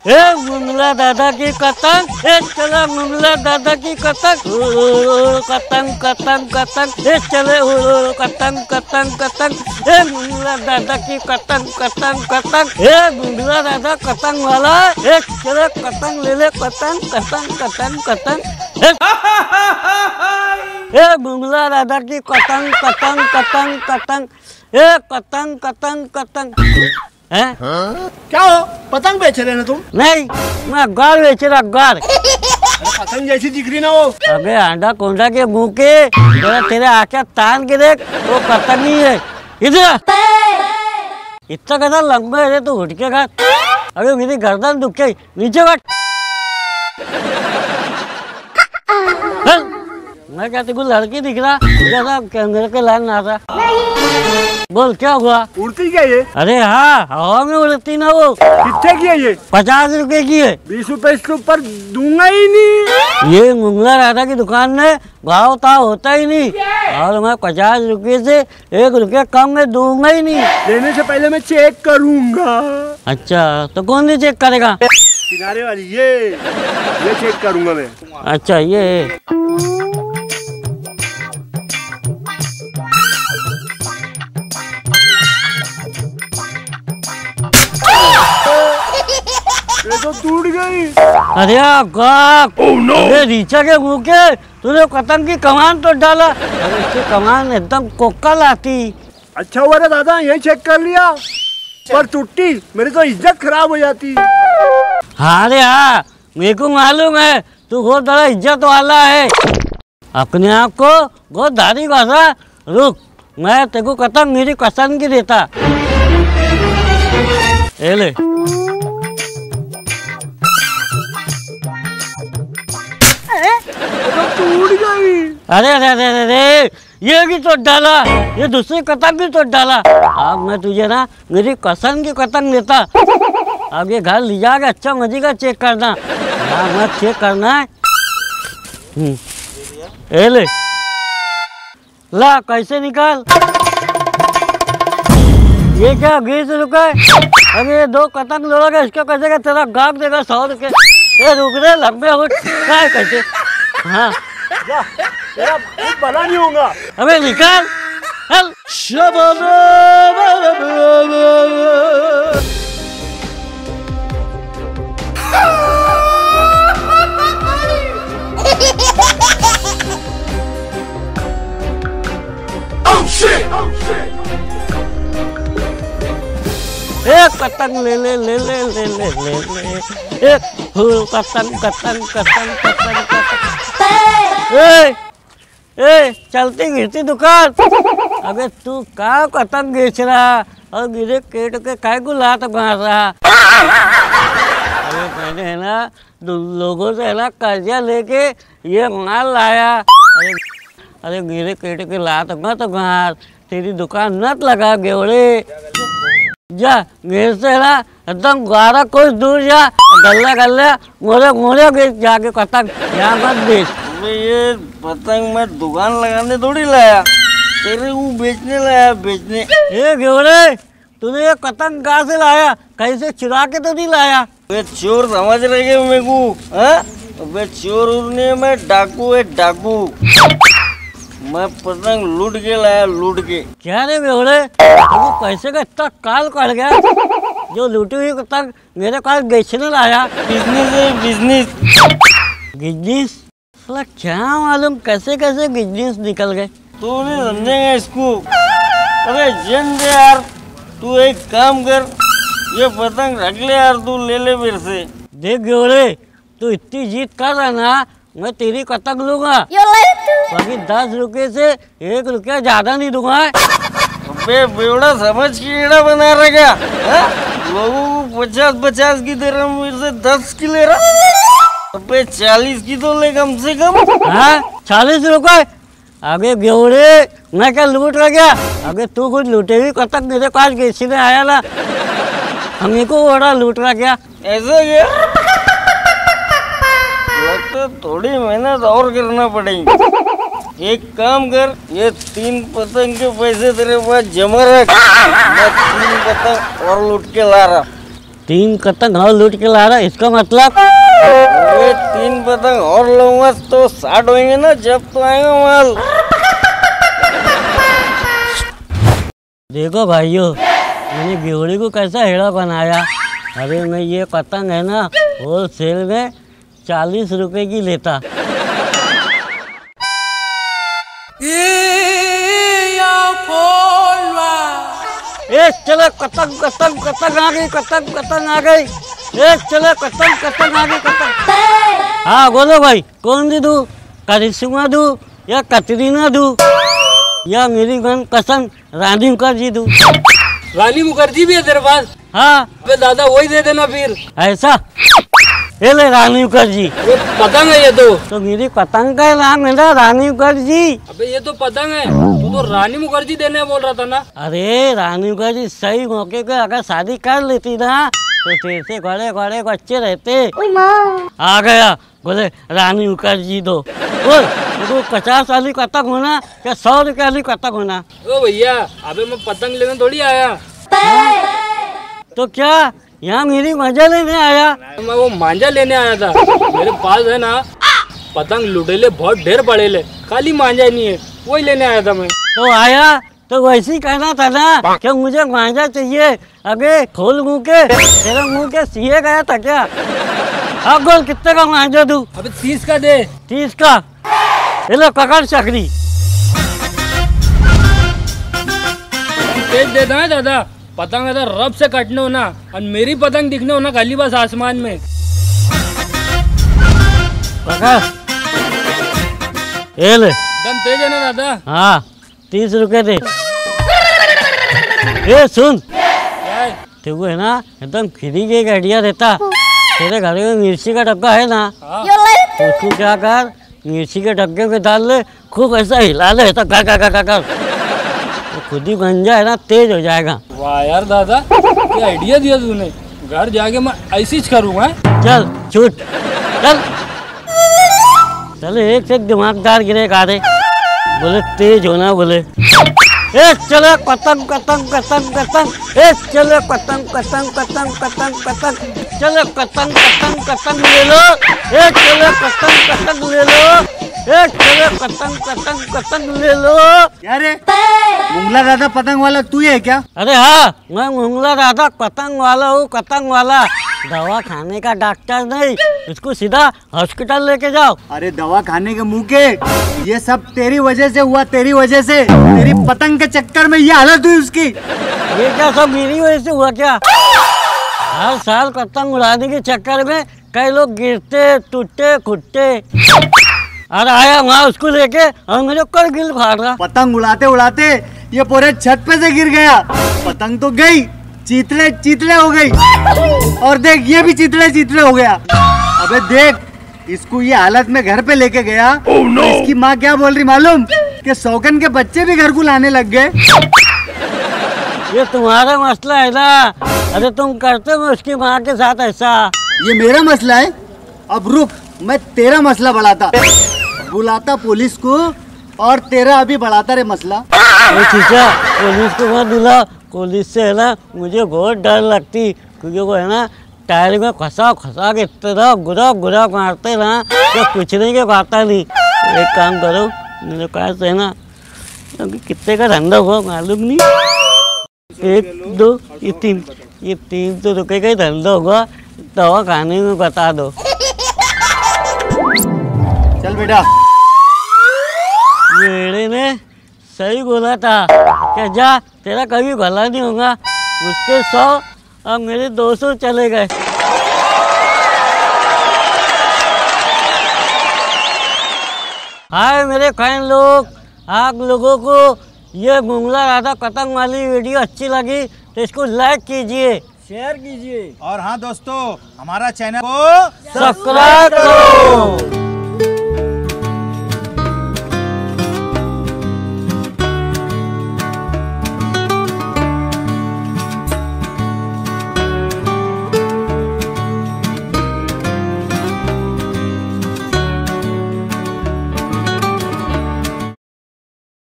ए, मुंगला दादा की कतंग, ए, चला मुंगला दादा की कतंग। कतंग कतंग कतंग, ए, चले कतंग कतंग कतंग। ए, मुंगला दादा की कतंग कतंग कतंग। ए, मुंगला दादा कतंग वाला, ए, चले, कतंग ले ले, कतंग कतंग कतंग कतंग। ए, मुंगला दादा की कतंग कतंग कतंग कतंग। ए, कतंग कतंग कतंग। है? क्या हो? पतंग बेच रहे ना तुम? नहीं मैं गार बेच रहा गार पतंग जैसी दिख रही ना वो। अबे अंडा कोंडा के मुँह के तेरा तेरे आके तान के देख वो कतंग नहीं है। इधर इतना कदा लंबा है तू उठ के खा। अबे मेरी गर्दन दुख गई नीचे बैठ। मैं क्या तेरे को लड़की दिख रहा? कैमरे के लाइन ना था बोल क्या हुआ? उड़ती क्या ये? अरे हाँ हवा में उड़ती ना वो। कितने की है ये? पचास रुपए की है। बीस रुपए इसके ऊपर दूँगा ही नहीं। ये मुंगला राधा की दुकान में भाव ताव होता ही नहीं। और मैं पचास रुपये से एक रुपये कम में दूँगा ही नहीं। देने से पहले मैं चेक करूँगा। अच्छा तो कौन सी चेक करेगा? किनारे वाली ये। ये चेक करूँगा मैं। अच्छा ये। अरे गाक अरे रीचा के मुँह के तूने पतंग की कमान तो डाला। अरे कमान एकदम कोका लाती। अच्छा हुआ रे दादा यही चेक कर लिया। पर टूटी मेरी तो इज़्ज़त खराब हो जाती। हाँ रे हाँ। मेरे को मालूम है तू बहुत बड़ा इज़्ज़त वाला है। अपने आप को बहुत दारी भाषा रुक मैं तेरे को कतंग मेरी कसम की देता। ले। अरे अरे अरे अरे ये भी तो डाला ये दूसरी कतंग भी तो डाला। अब मैं तुझे ना मेरी कसम की कतंग देता। अब ये घर ले जाके अच्छा मज़े का चेक करना। हाँ मत चेक करना है। हम्म, ये ले। ला कैसे निकाल? ये क्या बीस रुपए? अरे ये दो कतंग लोगे इसका कैसे का तेरा गाहक देगा सौ रुपये ये रुक रहे लंबे हो। कैसे? हाँ। तेरा कुछ भला नहीं होगा अबे निकाल चल एक पतंग ले ले ले ले ले ले ले ले एक फूल पतंग पतंग पतंग पतंग पतंग ए ए, चलती गिरती दुकान। अबे तू का पतंग बेच रहा? और गिरे केट के काय को लात मार रहा? अरे मैंने है ना लोगों से है ना कर्जा लेके ये माल लाया। अरे अरे गिरे केट के लात मत मार तेरी दुकान नत लगा गेवड़े। जा मेरे से ना, एकदम ग्यारह कोस दूर जा गल्ला गल्ला मोरे मोरे के जाके पतंग यहाँ मत बेच अबे ये पतंग मैं दुकान लगाने थोड़ी लाया। तेरे को बेचने लाया, बेचने। ए गेवड़े तूने ये पतंग कहाँ से लाया? कहीं से चुरा के तो नहीं लाया? वे चोर समझ रहे क्या मेरे को? हाँ? अबे चोर उर मैं डाकू है, डाकू। मैं पतंग लूट के लाया, लूट के। क्या रे गेवड़े वो पैसे का इतना काल कर गया। जो लूटी हुई पतंग मेरे पास बेचने लाया। बिज़नेस है, बिज़नेस। बिज़नेस? साला क्या मालूम कैसे कैसे बिज़नेस निकल गए। तू नहीं समझेगा इसको? अरे जन दे यार तू एक काम कर ये पतंग रख ले यार तू ले ले मेरे से। देख गेवड़े तू इतनी जीत कर रहा ना मैं तेरी पतंग लूँगा। बाकी दस रुपये से एक रुपया ज़्यादा नहीं दूँगा। अबे बेवड़ा समझ के एड़ा बना रहा क्या? हाँ? लोगों को पचास पचास की दे रहा हूँ मेरे से दस की ले रहा अबे चालीस की तो ले कम से कम। हाँ चालीस रुपए? आगे गेवड़े मैं क्या लूट रहा क्या आगे तू कुछ लूटे भी कतक मेरे पास किसी ने आया ना। हमी को बड़ा लूट रहा क्या ऐसा क्या? लगता थोड़ी मेहनत और करना पड़ेगी। एक काम कर ये तीन पतंग के पैसे तेरे पास जमा रख। मैं तीन पतंग और लूट के ला रहा। तीन पतंग और लूट के ला रहा है इसका मतलब? अरे तीन पतंग और लूँगा तो साठ होंगे ना जब तो आएगा माल। देखो भाइयों मैंने गेहूड़ी को कैसा हेड़ा बनाया। अरे मैं ये पतंग है ना होल सेल में चालीस रुपए की लेता। ए चले कतक कतक कतक आ गई कतक कतक आ गई। एक चले कतक कतक आ गई कतक हाँ बोलो भाई कौन दी दू? करिश्मा दू या कतरीना दू? या मेरी बहन कसम रानी मुखर्जी दू? रानी मुखर्जी भी है तेरे पास? हाँ। दादा वही दे देना फिर। ऐसा? ये ले रानी मुखर्जी ये पतंग है ये तो। तो मेरी पतंग का नाम है ना रानी मुखर्जी अबे ये तो पतंग है। तू तो रानी मुखर्जी देने बोल रहा था ना। अरे रानी मुखर्जी सही मौके पे अगर शादी कर लेती ना तो तेरे से घोड़े घोड़े बच्चे रहते। आ गया। बोले रानी मुखर्जी दो। बोल तो पचास वाली कतक होना या सौ रुपये वाली कतक होना ओ भैया अबे मैं पतंग लेने थोड़ी आया। तो क्या? यहाँ मेरी मांझा लेने आया? मैं वो मांझा लेने आया था। मेरे पास है ना पतंग लुटेले बहुत ढेर पड़े ले। खाली मांझा नहीं है वही लेने आया था मैं। तो आया? तो वैसे ही कहना था ना कि मुझे मांझा चाहिए। अबे खोल मुँह के तेरा मुँह के सीए गया था क्या? अब बोल कितने का मांझा दू? अबे तीस का दे। तीस का? ये लो पकड़ चकरी। है दादा। पतंग तो रब से कटने हो ना और मेरी पतंग दिखने हो ना खाली बस आसमान में। ये ले। दम तेज है ना दादा? हाँ तीस रुपए दे। ए सुन। क्या है? है ना एकदम फ्री के एक आइडिया देता। तेरे घर में मिर्ची का डब्बा है ना हाँ। तो उसको क्या कर मिर्ची के डब्बे में डाल ले खूब ऐसा हिला ले। तो कर कर कर कर कर। तो खुद ही बन जाए ना तेज हो जाएगा। वाह यार दादा क्या आइडिया दिया तूने? घर जाके मैं ऐसी करूँगा चल छूट। चल। चल एक से एक दिमागदार गिरे कारे बोले तेज होना बोले। ए चले पतंग पतंग पतंग पतंग। ए चले पतंग पतंग पतंग पतंग पतंग। चले पतंग पतंग पतंग ले लो। ए चले पतंग पतंग ले लो। पतंग पतंग पतंग ले लो। अरे मुंगला दादा पतंग वाला तू है क्या? अरे हाँ मैं मुंगला राधा पतंग वाला हूँ पतंग वाला। दवा खाने का डॉक्टर नहीं इसको सीधा हॉस्पिटल लेके जाओ। अरे दवा खाने के मुँह के ये सब तेरी वजह से हुआ तेरी वजह से। तेरी पतंग के चक्कर में ये हालत हुई उसकी। ये क्या सब मेरी वजह से हुआ क्या? हर साल पतंग उड़ाने के चक्कर में कई लोग गिरते टूटते खुटते। और आया वहाँ उसको लेके और मेरे कर गिल फाड़ रहा। पतंग उड़ाते उड़ाते ये पूरे छत पे से गिर गया। पतंग तो गई चीतले चीतले हो गई। और देख ये भी चीतले चीतले हो गया। अबे देख इसको ये हालत में घर पे लेके गया। तो इसकी माँ क्या बोल रही मालूम? कि सौकन के बच्चे भी घर को लाने लग गए। ये तुम्हारा मसला है ना? अरे तुम करते हो उसकी माँ के साथ ऐसा। ये मेरा मसला है? अब रुक मैं तेरा मसला बढ़ाता। बुलाता पुलिस को और तेरा अभी बढ़ाता रे मसला। चीचा पुलिस को मत बुला। पुलिस से है ना, मुझे बहुत डर लगती। क्योंकि वो है ना, टायर में खसा खसा के इतना गुरा गुरा मारते ना तो कुछ नहीं के पाता नहीं। एक काम करो, मेरे पास है ना, अभी कितने का धंधा हुआ मालूम नहीं। एक, दो, ये तीन ये तीन सौ रुपये का ही धंधा होगा दवा खाने में बता दो। बेटा। मेरे ने सही बोला था। कि जा तेरा कभी भला नहीं होगा। उसके सौ अब मेरे दो सौ चले गए। हाय मेरे फ़ैन लोग आप लोगों को ये मुंगला राधा पतंग वाली वीडियो अच्छी लगी तो इसको लाइक कीजिए। शेयर कीजिए। और हाँ दोस्तों हमारा चैनल को सब्सक्राइब करो।